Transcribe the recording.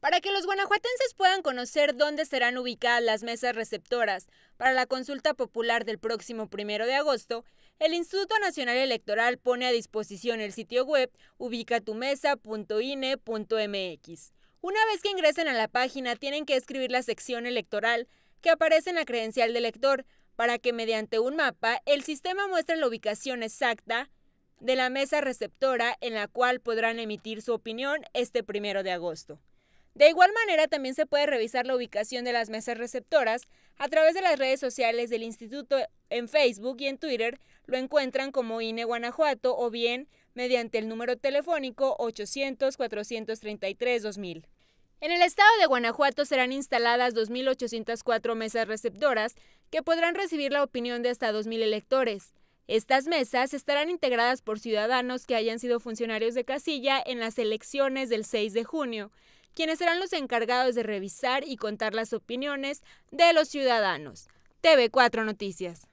Para que los guanajuatenses puedan conocer dónde serán ubicadas las mesas receptoras para la consulta popular del próximo primero de agosto, el Instituto Nacional Electoral pone a disposición el sitio web ubicatumesa.ine.mx. Una vez que ingresen a la página, tienen que escribir la sección electoral que aparece en la credencial del elector para que mediante un mapa el sistema muestre la ubicación exacta de la mesa receptora en la cual podrán emitir su opinión este primero de agosto. De igual manera, también se puede revisar la ubicación de las mesas receptoras a través de las redes sociales del instituto en Facebook y en Twitter. Lo encuentran como INE Guanajuato o bien mediante el número telefónico 800-433-2000. En el estado de Guanajuato serán instaladas 2.804 mesas receptoras que podrán recibir la opinión de hasta 2.000 electores. Estas mesas estarán integradas por ciudadanos que hayan sido funcionarios de casilla en las elecciones del 6 de junio quienes serán los encargados de revisar y contar las opiniones de los ciudadanos. TV4 Noticias.